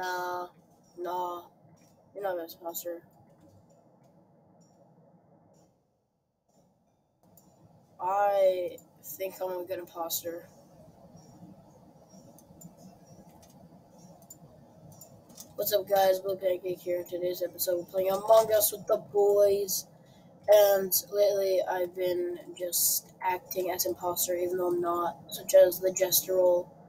Nah, nah, you're not imposter. I think I'm a good imposter. What's up, guys? Blue Pancake here. In today's episode, we're playing Among Us with the boys. And lately, I've been just acting as imposter, even though I'm not, such as the jester role.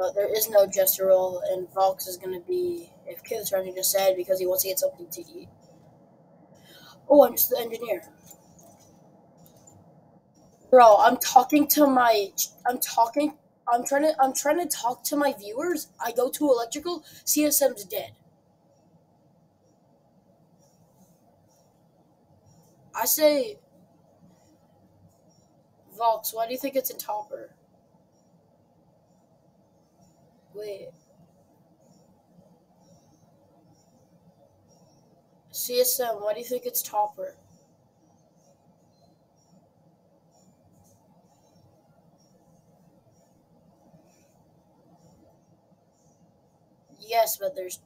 But there is no jester role, and Vox is gonna be, if Kid's running, just said because he wants to get something to eat. Oh, I'm just the engineer. Bro, I'm talking to my. I'm talking. I'm trying to. I'm trying to talk to my viewers. I go to electrical. CSM's dead. I say. Vox, why do you think it's a topper? Wait. CSM, why do you think it's topper? Yes, but there's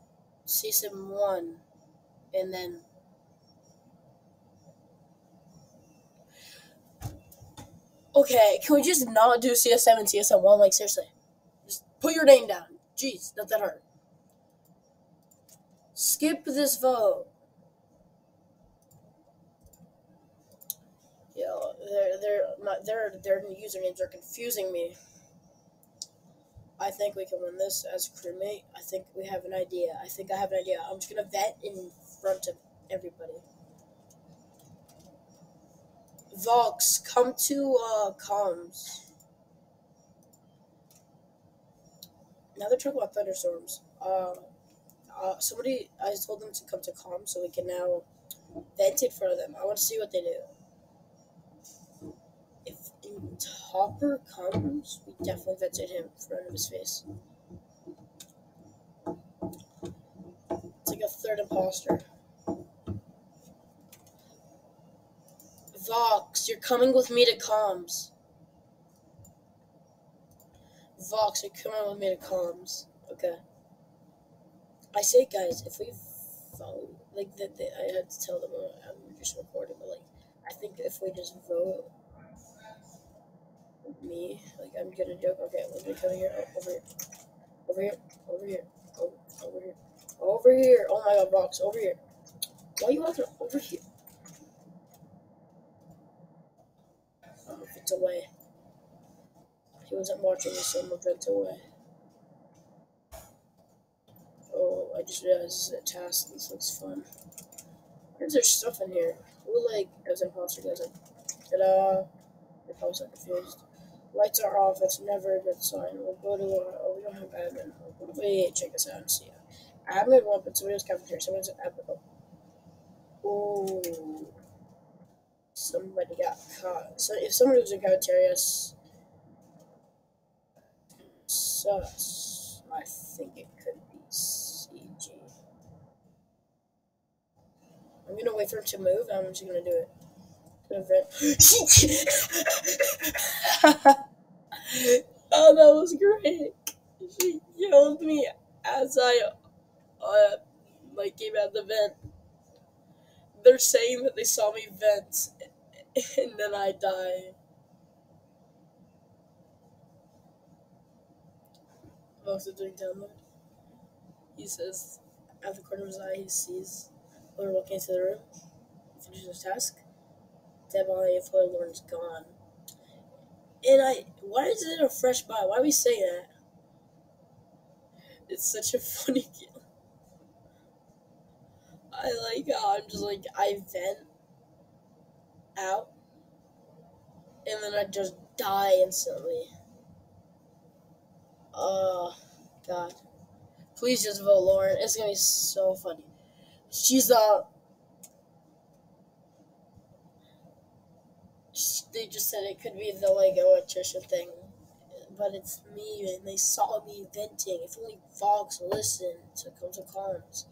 season one, and then. Okay, can we just not do CSM and CSM one? Like seriously, put your name down. Jeez, not that hard. Skip this vote. Yo, their their my, their their usernames are confusing me. I think we can win this as crewmate. I think we have an idea. I think I have an idea. I'm just gonna vet in front of everybody. Vox, come to uh comms. Now they're talking about thunderstorms. Uh, uh, somebody, I told them to come to comms so we can now vent front of them. I want to see what they do. If Topper comes, we definitely vented him in front of his face. It's like a third imposter. Vox, you're coming with me to comms. Vox, coming with me to comms. Okay. I say, guys, if we vote, like that, I had to tell them uh, I'm just recording, but like, I think if we just vote me, like I'm gonna joke. Okay, let me come here. Oh, over here, over here, over here, oh, over here, over here. Oh my God, Vox, over here. Why are you out there? Over here. Oh, it's away. He wasn't watching me, so gonna vent away. Oh, I just realized this is a task. This looks fun. Where's there stuff in here? Who like as imposter guys? Ta-da! You're probably so confused. Lights are off. That's never a good sign. We'll go to. Uh, oh, we don't have admin. Wait, check this out and see. Admin one, but somebody's cafeteria. Someone's admin. Oh. Somebody got caught. So if somebody was in cafeteria, sus. I think it could be CG. I'm gonna wait for him to move. I'm just gonna do it. Oh, that was great. She killed me as I, uh, like came out the vent. They're saying that they saw me vent, and then I die. I'm also doing download. He says, at the corner of his eye, he sees Lauren walking into the room. Finishes his task. Dead body of Lauren's gone. And I, why is it a fresh buy? Why are we say that? It's such a funny kill. I like how I'm just like, I vent out, and then I just die instantly. Oh, God. Please just vote Lauren. It's gonna be so funny. She's, uh, they just said it could be the like electrician thing, but it's me, and they saw me venting. If only Vox listened to come to comms.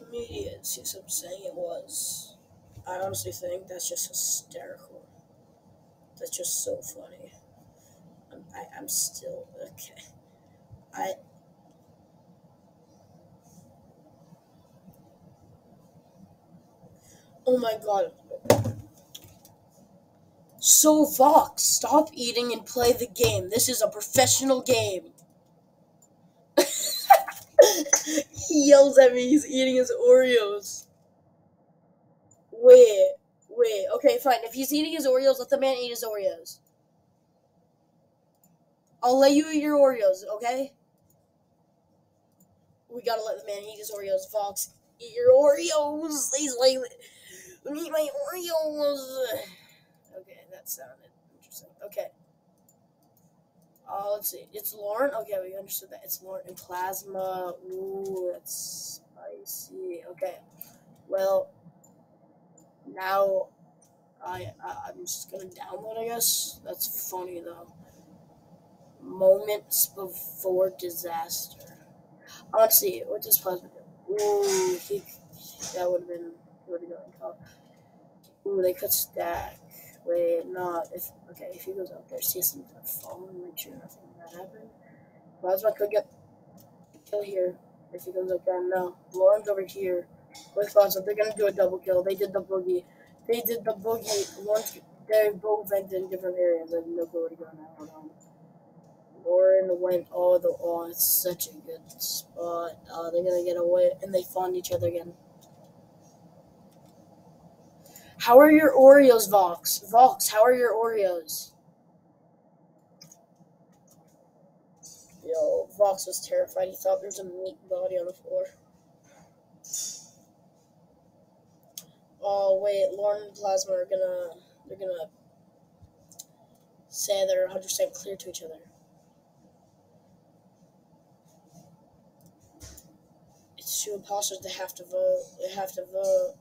Immediate. See, I'm saying it was. I honestly think that's just hysterical. That's just so funny. I'm, I, I'm still okay. I. Oh my god. So, Vox, stop eating and play the game. This is a professional game. He yells at me. He's eating his Oreos. Wait, wait. Okay, fine. If he's eating his Oreos, let the man eat his Oreos. I'll let you eat your Oreos, okay? We gotta let the man eat his Oreos. Vox. eat your Oreos. He's like, eat my Oreos. Okay, that sounded interesting. Okay. Oh, let's see. It's Lauren. Oh, okay, we understood that. It's Lauren and Plasma. Ooh, that's spicy. Okay. Well, now I, I I'm just gonna download. I guess that's funny though. Moments before disaster. Oh, Want to see what does Plasma do. Ooh, he, that would have been have gone top. Ooh, they could stack. Wait, not if okay. If he goes up there, see some falling. Make sure nothing bad happened. Plasma could get kill here if he goes up there. No, Lauren's over here with Plasma. They're gonna do a double kill. They did the boogie. They did the boogie. Once they both went in different areas. I have no clue where to go now. Hold on. Lauren went all the oh, it's such a good spot. Uh, they're gonna get away, and they found each other again. How are your Oreos, Vox? Vox, how are your Oreos? Yo, Vox was terrified. He thought there was a meat body on the floor. Oh wait, Lauren and Plasma are gonna they're gonna say they're 100 percent clear to each other. It's two imposters. They have to vote. They have to vote.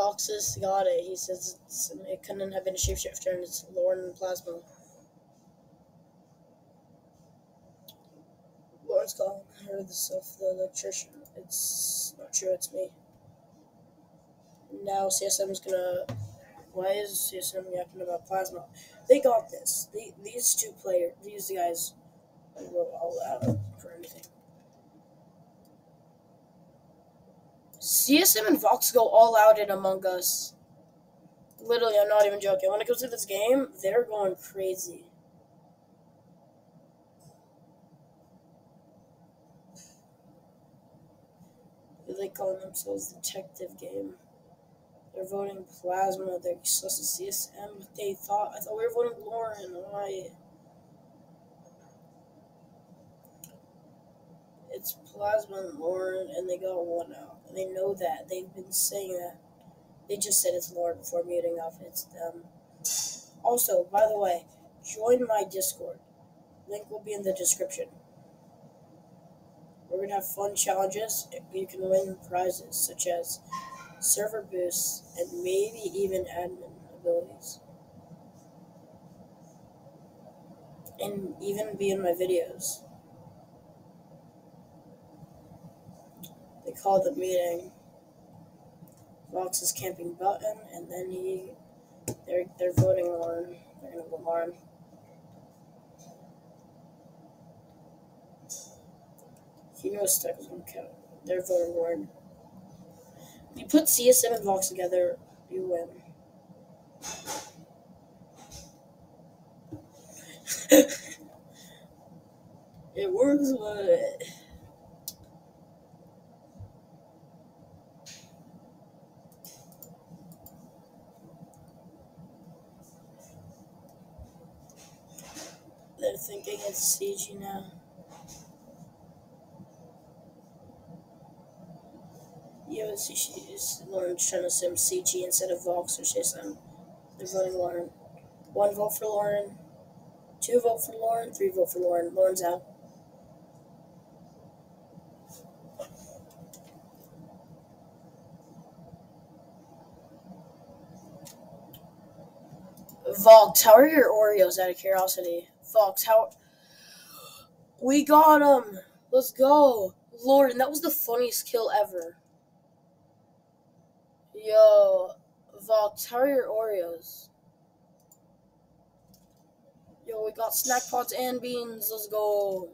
Voxus got it. He says it couldn't have been a shapeshifter, and it's Lauren Plasma. Lauren's calling her the self the electrician. It's not true. It's me. Now CSM is gonna. Why is CSM yapping about Plasma? They got this. They, these two players, these guys, will all out for anything. CSM and Vox go all out in Among Us. Literally, I'm not even joking. When it comes to this game, they're going crazy. They call themselves Detective Game. They're voting Plasma. They're supposed to CSM. They thought I thought we were voting Lauren. Why? It's Plasma and Lauren, and they got one out. They know that. They've been saying that. They just said it's Lauren before muting off. It's them. Also, by the way, join my Discord. Link will be in the description. We're gonna have fun challenges. You can win prizes such as server boosts and maybe even admin abilities. And even be in my videos. They call the meeting Vox is camping button, and then he they're they're voting on they're gonna vote on. He knows Stuck is gonna count. They're voting Warren. You put CSM and Vox together, you win. it works, but they're thinking it's CG now. Yo, see, she's Lauren's trying to sim CG instead of Vox or CSM. Um, they're voting Lauren. One vote for Lauren. Two vote for Lauren. Three vote for Lauren. Lauren's out. Vox, how are your Oreos out of curiosity? Vox, how. We got him! Let's go! Lord, and that was the funniest kill ever. Yo, Vox, how are your Oreos? Yo, we got snack pots and beans. Let's go.